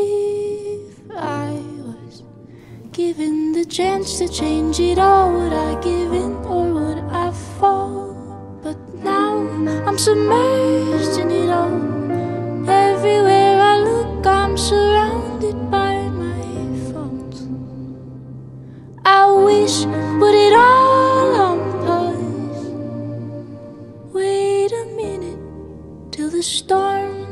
If I was given the chance to change it all, would I give in or would I fall? But now I'm submerged in it all. Everywhere I look, I'm surrounded by my faults. I wish, but it all on pause. Wait a minute till the storm